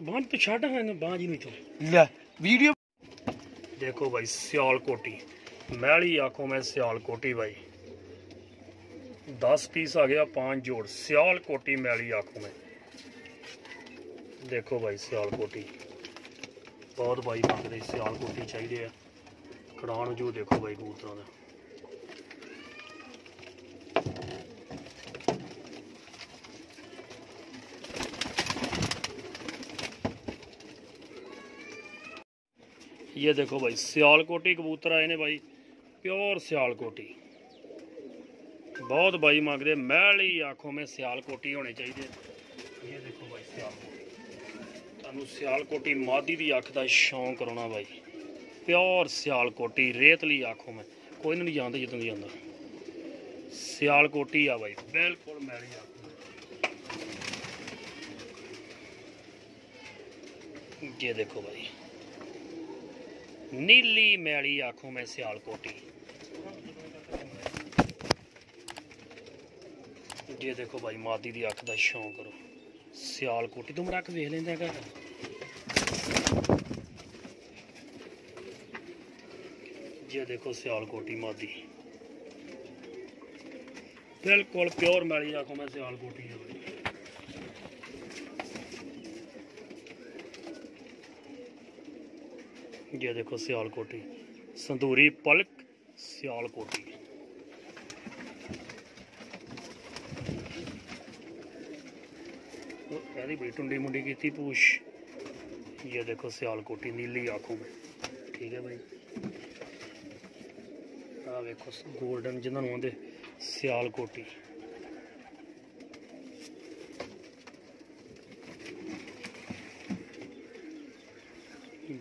बाँध तो छाटा है ना नहीं तो ले वीडियो देखो भाई सियाल कोटी मैली आँखों में सियाल भाई। दस पीस आ गया पाँच जोड़। सियाल कोटी मैली आखो मैं। देखो भाई सियाल कोटी बहुत भाई मंगते सियाल कोटी चाहिए। कड़ान जो देखो भाई कबूतरों का ये देखो भाई सियालकोटी कबूतर आए ने भाई प्योर सियालकोटी बहुत भाई मंगते मैली आंखों में सियालकोटी होने चाहिए ये देखो भाई सियालकोटी ਤੁਹਾਨੂੰ ਸਿਆਲਕੋਟੀ ਮਾਦੀ ਦੀ ਅੱਖ ਦਾ ਸ਼ੌਂਕ ਕਰਾਉਣਾ ਬਾਈ ਪਿਓਰ ਸਿਆਲਕੋਟੀ ਰੇਤਲੀ ਆਖੋ ਮੈਂ ਕੋਈ ਨਹੀਂ ਜਾਣਦਾ ਜਦੋਂ ਦੀ ਜਾਂਦਾ ਸਿਆਲਕੋਟੀ ਆ ਬਾਈ ਬਿਲਕੁਲ ਮੈਲੀ ਆਖੋ ये देखो भाई ਨੀਲੀ ਮੈਲੀ ਆਖੂ ਮੈਂ ਸਿਆਲਕੋਟੀ। ਜੇ ਦੇਖੋ ਭਾਈ ਮਾਦੀ ਦੀ ਅੱਖ ਦਾ ਸ਼ੌਂਕ ਕਰੋ। ਸਿਆਲਕੋਟੀ ਤੋਂ ਮਰਕ ਵੇਖ ਲੈਂਦਾ ਹੈਗਾ। ਜੇ ਦੇਖੋ ਸਿਆਲਕੋਟੀ ਮਾਦੀ। ਬਿਲਕੁਲ ਪਿਓਰ ਮੈਲੀ ਆਖੂ ਮੈਂ ਸਿਆਲਕੋਟੀ ਹੈ ये देखो सियालकोटी। संदूरी पलक, सियालकोटी। तो टुंडी मुंडी की पूछ। ये देखो सियालकोटी, नीली आँखों में। ठीक है भाई। आखो गोल्डन जिन्होंने आते सियालकोटी।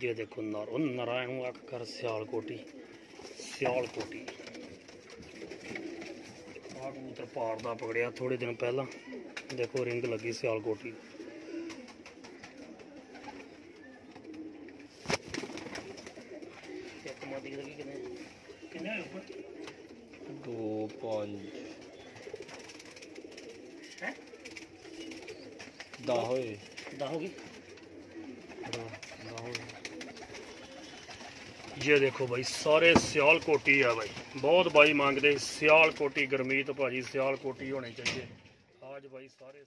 ये देखो नर ओ नारायण अख कर सियालकोटी सियालकोटी ਆ ਕਬੂਤਰ ਪਾਰ ਦਾ ਪਕੜਿਆ ਥੋੜੇ ਦਿਨ ਪਹਿਲਾਂ ਦੇਖੋ ਰਿੰਗ ਲੱਗੀ ਸਿਆਲਕੋਟੀ ਇੱਕ ਮਾਦੀ ਲੱਗੀ ਕਿੰਨੇ ਕਿੰਨੇ ਹੋਏ ਉੱਪਰ 2 5 ਹੈ 10 ਹੋਏ ਦਾ होगी ये ਇਹ ਦੇਖੋ ਬਾਈ, ਸਾਰੇ ਸਿਆਲ ਕੋਟੀ ਆ ਬਾਈ। ਬਹੁਤ ਬਾਈ ਮੰਗਦੇ, ਸਿਆਲ ਕੋਟੀ, ਗਰਮੀਤ ਭਾਜੀ, ਸਿਆਲ ਕੋਟੀ ਹੋਣੇ ਚਾਹੀਦੇ। ਆਜ ਬਾਈ, ਸਾਰੇ